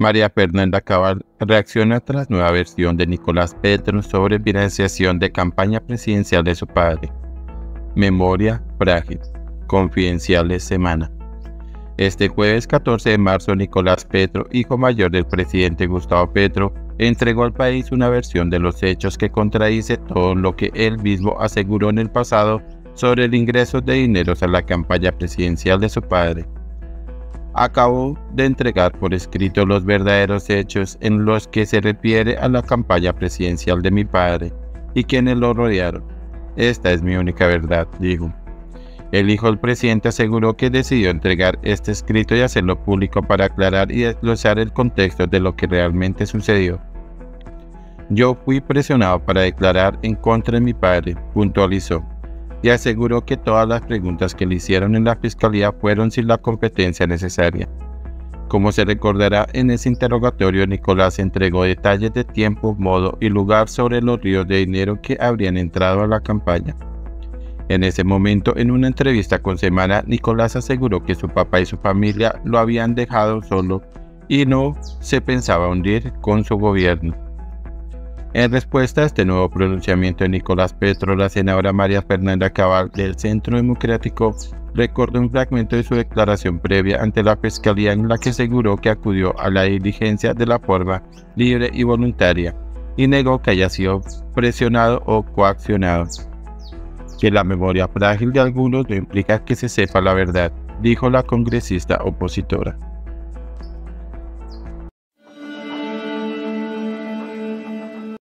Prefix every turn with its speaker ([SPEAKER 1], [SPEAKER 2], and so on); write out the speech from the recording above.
[SPEAKER 1] María Fernanda Cabal reacciona tras nueva versión de Nicolás Petro sobre financiación de campaña presidencial de su padre. Memoria frágil. Confidenciales semana. Este jueves 14 de marzo, Nicolás Petro, hijo mayor del presidente Gustavo Petro, entregó al país una versión de los hechos que contradice todo lo que él mismo aseguró en el pasado sobre el ingreso de dineros a la campaña presidencial de su padre acabó de entregar por escrito los verdaderos hechos en los que se refiere a la campaña presidencial de mi padre y quienes lo rodearon. Esta es mi única verdad, dijo. El hijo del presidente aseguró que decidió entregar este escrito y hacerlo público para aclarar y desglosar el contexto de lo que realmente sucedió. Yo fui presionado para declarar en contra de mi padre, puntualizó y aseguró que todas las preguntas que le hicieron en la fiscalía fueron sin la competencia necesaria. Como se recordará, en ese interrogatorio Nicolás entregó detalles de tiempo, modo y lugar sobre los ríos de dinero que habrían entrado a la campaña. En ese momento, en una entrevista con Semana, Nicolás aseguró que su papá y su familia lo habían dejado solo y no se pensaba hundir con su gobierno. En respuesta a este nuevo pronunciamiento de Nicolás Petro, la senadora María Fernanda Cabal del Centro Democrático recordó un fragmento de su declaración previa ante la Fiscalía en la que aseguró que acudió a la diligencia de la forma libre y voluntaria y negó que haya sido presionado o coaccionado. Que la memoria frágil de algunos no implica que se sepa la verdad, dijo la congresista opositora.